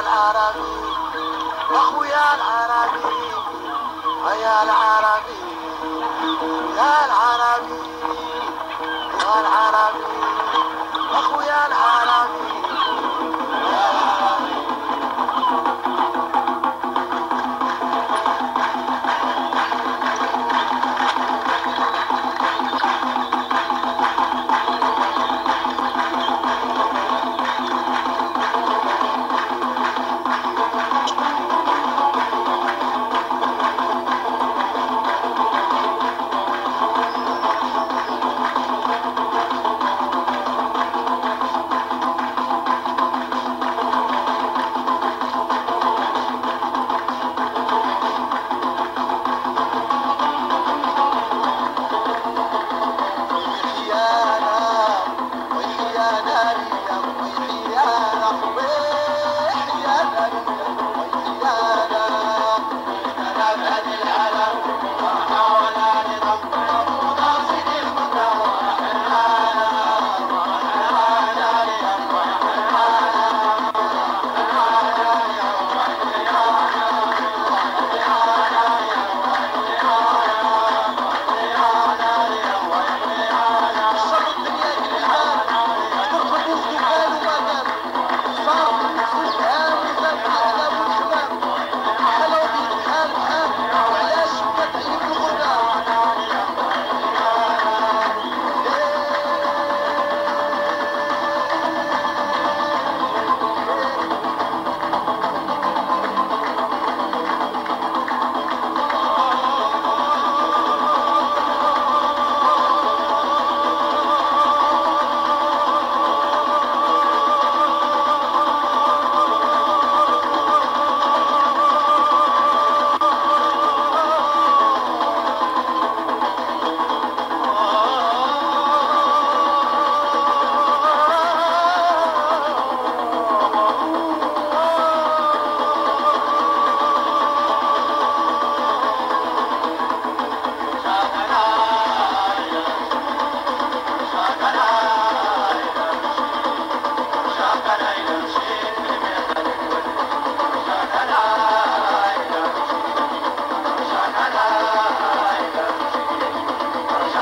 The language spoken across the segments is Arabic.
العربي. أخويا العربي يا العربي يا العربي يا العربي.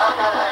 Ha ha ha!